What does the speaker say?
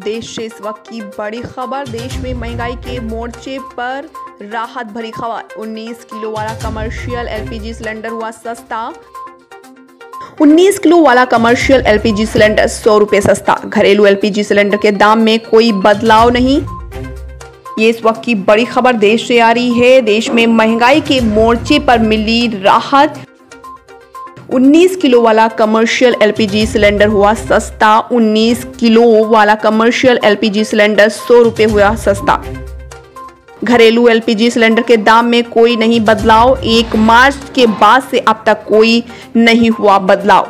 देश से इस वक्त की बड़ी खबर, देश में महँगाई के मोर्चे पर राहत भरी खबर। 19 किलो वाला कमर्शियल एलपीजी सिलेंडर हुआ सस्ता। 19 किलो वाला कमर्शियल एलपीजी सिलेंडर सौ रुपए सस्ता। घरेलू एलपीजी सिलेंडर के दाम में कोई बदलाव नहीं। ये इस वक्त की बड़ी खबर देश से आ रही है। देश में महँगाई के मोर्चे पर मिली राहत। 19 किलो वाला कमर्शियल एलपीजी सिलेंडर हुआ सस्ता। 19 किलो वाला कमर्शियल एलपीजी सिलेंडर सौ रुपये हुआ सस्ता। घरेलू एलपीजी सिलेंडर के दाम में कोई नहीं बदलाव। एक मार्च के बाद से अब तक कोई नहीं हुआ बदलाव।